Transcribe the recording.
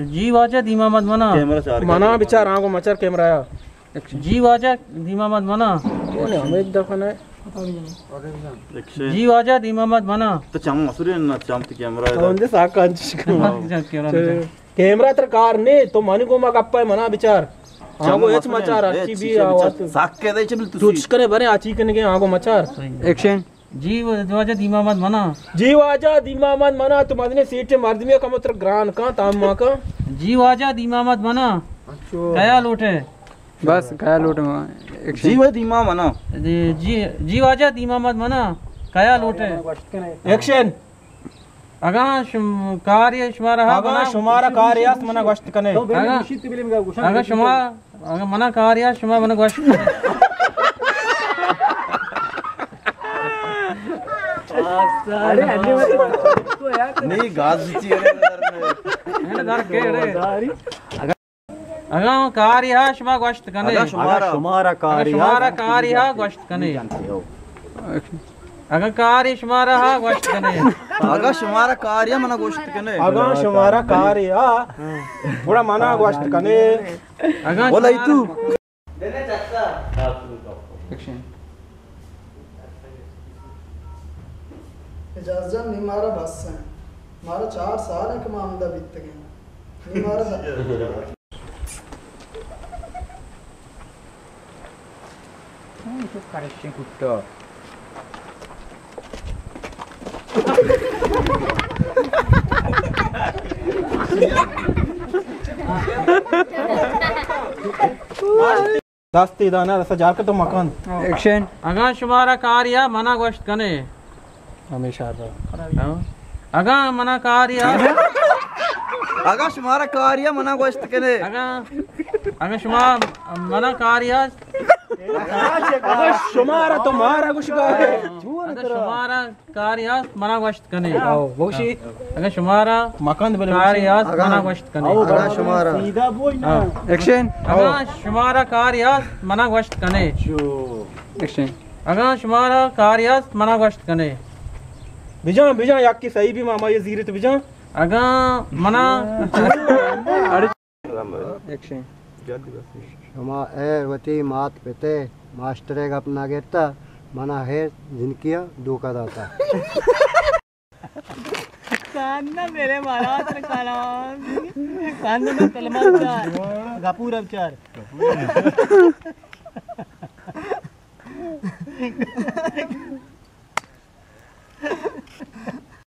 जी वाचा धीमा मत मना। मना बिचार आगो मचर कैमरा या जी वाचा धीमा मत मना। कौन है? हमें एक दफ़ा ना। जी वाचा धीमा मत मना। तो चम मसूरी ना चम तो कैमरा है। हाँ, तो साकांच हाँ, हाँ, कैमरा तर कार ने तो मानी को मा कप्पा मना बिचार। आगो एच मचार अच्छी भी आवाज़। साक के दे चल तू करे बने अच्छी करने के आगो मचार। एक्शन जी वाजा धीमा मत मना। जीव आजा मत मना तुम अदने सीट मर्द में कमत्र ग्रान का ताम मा का? जी वाजा मत मना। कया लोटे बस गया लूट में एक्शन जीव धीमा मना। जी जी वाजा मत मना। कया लोटे एक्शन अगा शुम- कार्य शुमारा आगा शुमारा कार्यास मना गश्त कने अगा शुमार अगा मना शुमा अगा मना कार्य गोश नहीं गाज जी अगा कार्य शुमा गोश्त कने शुमारा। शुमारा शुमारा कार्य गोश्त कने। कार्य शुमारा गोश्त कने। अगा शुमारा कार्य मना गोश्त कने। आगा शुमारा कार्या पूरा मना गश्त कने। अगा बोला तू एक्शन इजाज़त नहीं मारा बस है। मारा चार साल है कि मामदा बीत गए नहीं मारा दस्ती दाना दस हज़ार का तो मकान। एक्शन अगा शुमारा कार्य मना गोश्त कने। हमेशा अगा मना कार्य। अगा शुमारा कार्य मना गोश्त कने अगा अगा शुमा मना कार्य। अगर शुमारा तो मारा कुछ का है। अगा शुमारा कार्य मना गोश्त कने आओ बहुशी अगा शुमारा मकान बोले कार्य मना गोश्त कने अगा शुमारा। सीधा बोल ना। एक्शन अगा शुमारा कार्य मना गोश्त कने एक्शन अगा शुमारा कार्य मना गोश्त कने बिजा बिजा याक की सही भी मामा ये जीरत बिजा अगा मना। एक्शन क्षमा ए वती मात पिते मास्टर का अपना गेता मना है जिनकिया दुखा दाता। गपूर विचार